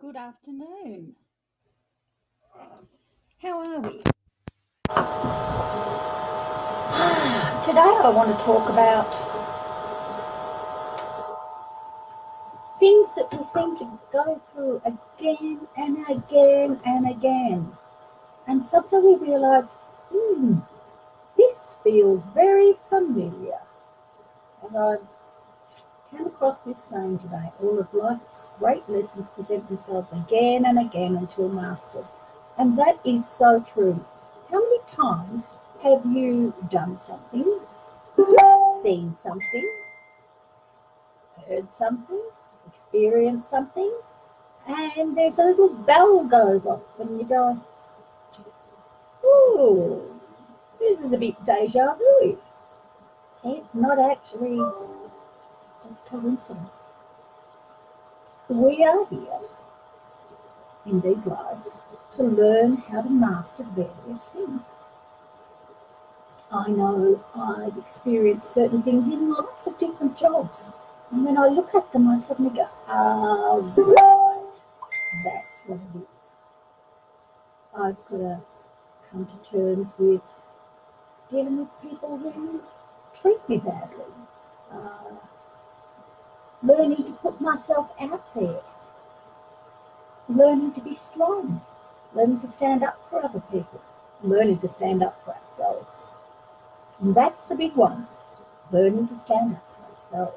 Good afternoon. How are we? Today I want to talk about things that we seem to go through again and again and again. And suddenly we realize, hmm, this feels very familiar. As I came across this saying today, all of life's great lessons present themselves again and again until mastered. And that is so true. How many times have you done something, seen something, heard something, experienced something, and there's a little bell goes off and you go, ooh, this is a bit deja vu. It's not actually coincidence. We are here in these lives to learn how to master various things. I know I've experienced certain things in lots of different jobs. And when I look at them, I suddenly go, ah, right, that's what it is. I've got to come to terms with dealing with people who treat me badly. Uh, learning to put myself out there. Learning to be strong. Learning to stand up for other people. Learning to stand up for ourselves. And that's the big one learning to stand up for ourselves.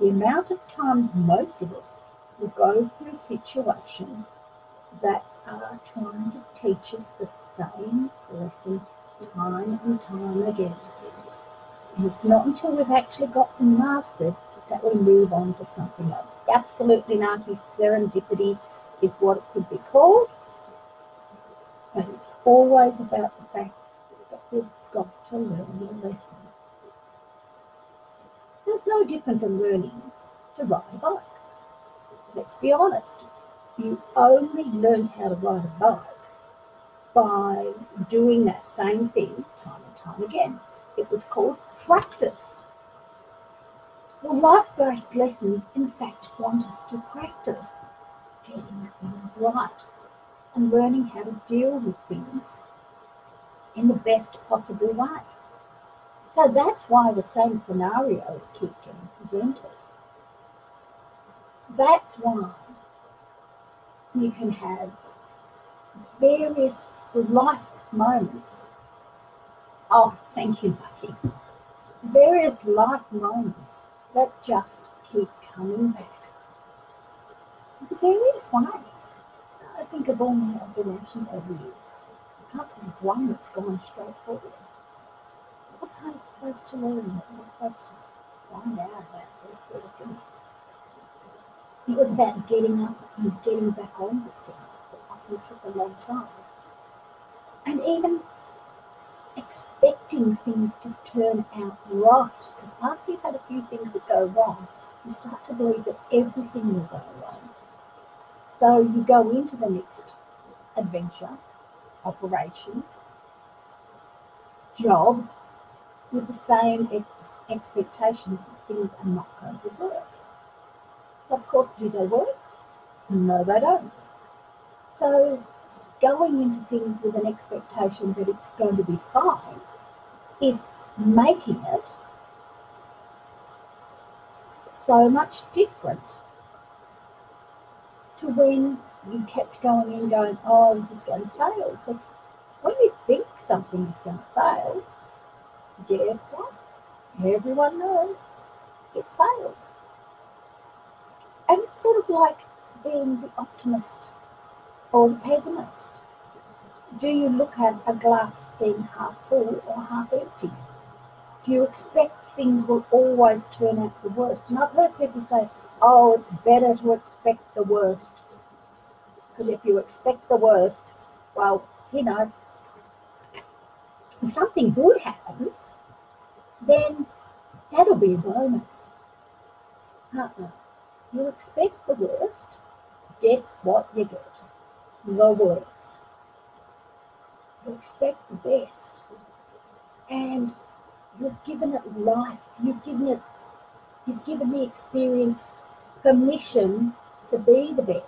The amount of times most of us will go through situations that are trying to teach us the same lesson time and time again. And it's not until we've actually got them mastered that we move on to something else. Absolutely narky serendipity is what it could be called, but it's always about the fact that we've got to learn a lesson. That's no different than learning to ride a bike. Let's be honest, you only learned how to ride a bike by doing that same thing time and time again. It was called practice. Well, life based lessons, in fact, want us to practice getting things right and learning how to deal with things in the best possible way. So that's why the same scenarios keep getting presented. That's why you can have various life moments. Oh, thank you, Bucky. Various life moments that just keep coming back. In various ways. I think of all my observations over years. I can't think of one that's gone straight forward. What was I supposed to learn? What was I supposed to find out about these sort of things? It was about getting up and getting back on with things that often took a long time. And even expecting things to turn out right. After you've had a few things that go wrong, you start to believe that everything will go wrong. So you go into the next adventure, operation, job with the same ex- expectations that things are not going to work. So, of course, do they work? No, they don't. So, going into things with an expectation that it's going to be fine is making it so much different to when you kept going in going, oh, this is going to fail. Because when you think something is going to fail, guess what? Everyone knows it fails. And it's sort of like being the optimist or the pessimist. Do you look at a glass being half full or half empty? Do you expect things will always turn out the worst? And I've heard people say, oh, it's better to expect the worst. Because if you expect the worst, well, you know, if something good happens, then that'll be a bonus. Uh-uh. You expect the worst, guess what you get? The worst. You expect the best. And you've given it life. You've given it you've given the experience permission to be the best.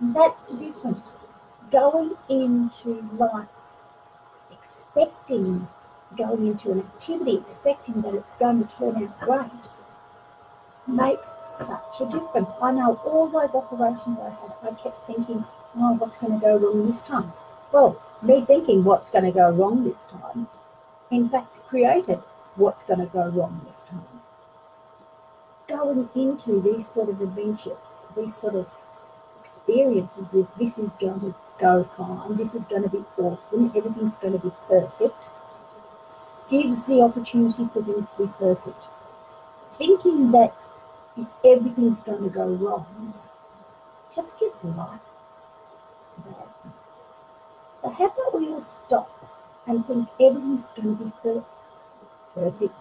That's the difference. Going into life expecting, going into an activity expecting that it's going to turn out great makes such a difference. I know all those operations I had, I kept thinking, oh, what's going to go wrong this time? Well, me thinking what's going to go wrong this time, in fact, created what's going to go wrong this time. Going into these sort of adventures, these sort of experiences with this is going to go fine, this is going to be awesome, everything's going to be perfect, gives the opportunity for things to be perfect. Thinking that if everything's going to go wrong, just gives life. So how about we all stop and think everything's going to be perfect,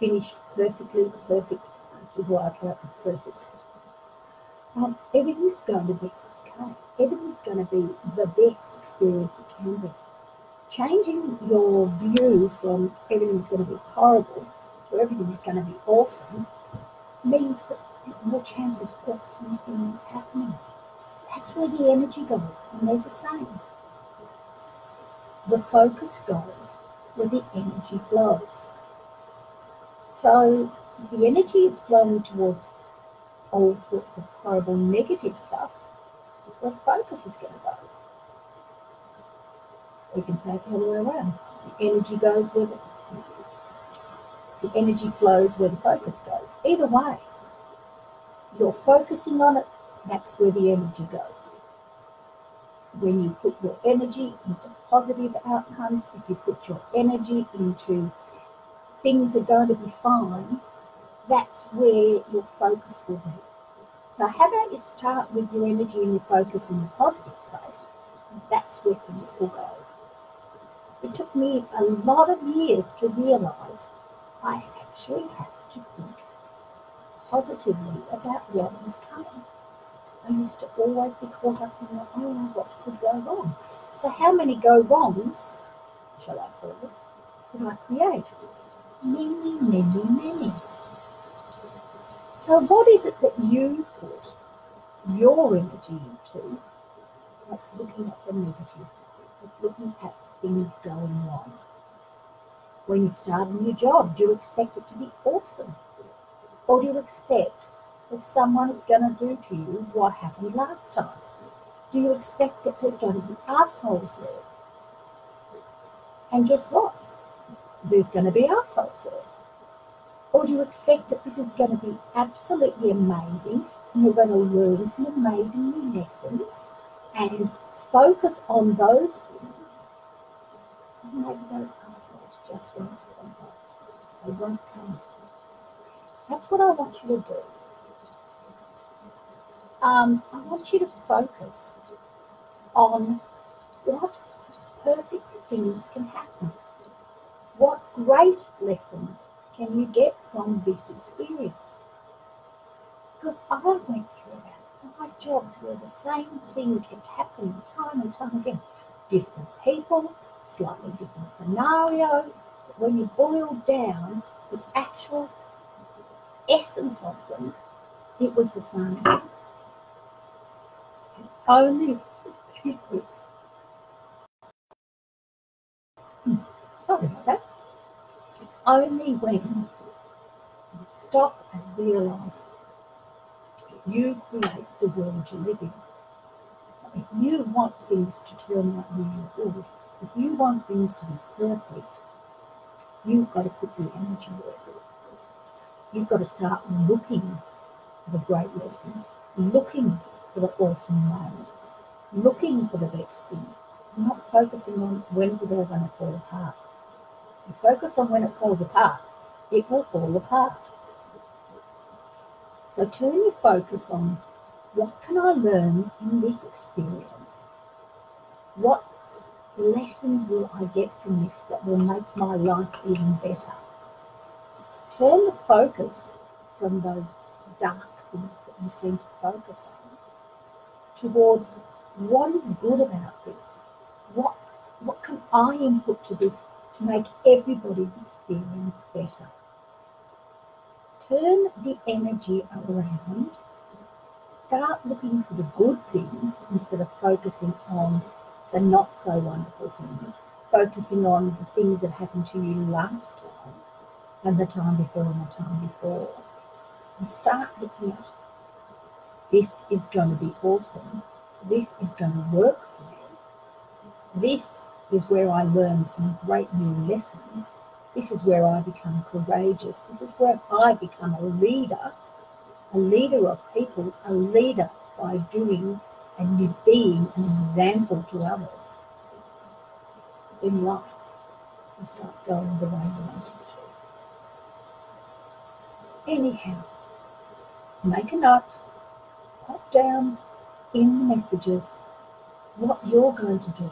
finished perfectly, perfect, which is why I up with perfect. Um, everything's going to be okay. Everything's going to be the best experience it can be. Changing your view from everything's going to be horrible to everything's going to be awesome means that there's more chance of awesome things happening. That's where the energy goes, and there's a saying. The focus goes where the energy flows. So the energy is flowing towards all sorts of horrible negative stuff. That's where focus is going to go. We can say it the other way around. The energy goes where the, the energy flows where the focus goes. Either way, you're focusing on it, that's where the energy goes. When you put your energy into positive outcomes, if you put your energy into things are going to be fine, that's where your focus will be. So, how about you start with your energy and your focus in the positive place? That's where things will go. It took me a lot of years to realize I actually have to think positively about what was coming. I used to always be caught up in the, oh, what could go wrong? So, how many go wrongs, shall I call it, could I create? Many, many, many. So, what is it that you put your energy into that's looking at the negative, that's looking at things going wrong? When you start a new job, do you expect it to be awesome? Or do you expect that someone is going to do to you what happened last time? Do you expect that there's going to be assholes there? And guess what? There's going to be assholes there. Or do you expect that this is going to be absolutely amazing and you're going to learn some amazing new lessons and focus on those things? And maybe those assholes just won't come. They won't come. That's what I want you to do. Um, I want you to focus on what perfect things can happen. What great lessons can you get from this experience? Because I went through about five jobs where the same thing kept happening time and time again. Different people, slightly different scenario. But when you boil down the actual essence of them, it was the same. Only, excuse me, hmm, sorry about that. It's only when you stop and realize you create the world you live in. So if you want things to turn out really good, if you want things to be perfect, you've got to put the energy where You've got to start looking for the great lessons, looking for the awesome moments, looking for the things, not focusing on when's it all going to fall apart. You focus on when it falls apart, it will fall apart. So turn your focus on what can I learn in this experience? What lessons will I get from this that will make my life even better? turn the focus from those dark things that you seem to focus on towards what is good about this? What what can I input to this to make everybody's experience better? Turn the energy around start looking for the good things instead of focusing on the not so wonderful things, focusing on the things that happened to you last time and the time before and the time before. And start looking at this is going to be awesome. This is going to work for me. This is where I learn some great new lessons. This is where I become courageous. This is where I become a leader, a leader of people, a leader by doing and being an example to others. In life, and start going the way you want it to. Anyhow, make a note, down in the messages what you're going to do.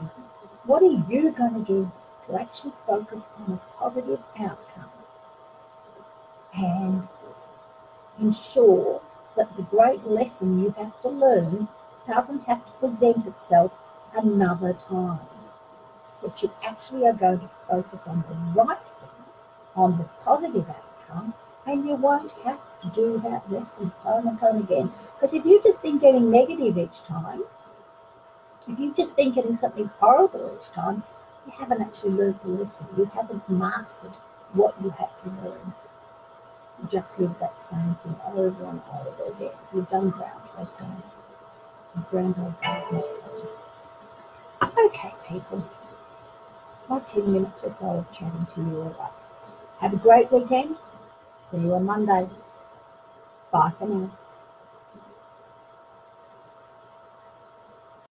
What are you going to do to actually focus on a positive outcome and ensure that the great lesson you have to learn doesn't have to present itself another time. That you actually are going to focus on the right thing, on the positive outcome, and you won't have to do that lesson time and time again. Because if you've just been getting negative each time, if you've just been getting something horrible each time, you haven't actually learned the lesson. You haven't mastered what you had to learn. You just live that same thing over and over again. You've done ground, like ground. Groundhog Day is not fun. Okay, people. My 10 minutes or so of chatting to you all up. Have a great weekend. See you on Monday. Bye for now.